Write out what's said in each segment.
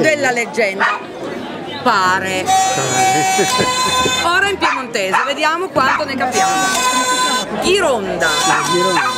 della leggenda. Pare. Ora in piemontese, vediamo quanto ne capiamo. Ghironda.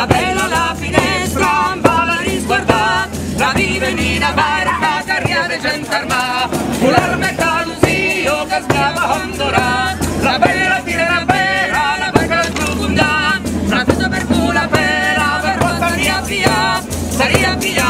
sapeva la finestra, ma l'ha la di venire a mare a carriere gente armata, un armetta l'usio che scava Honduras, la vera tira la vera, la vera giù una tutta per cui la vera, per via, saria via.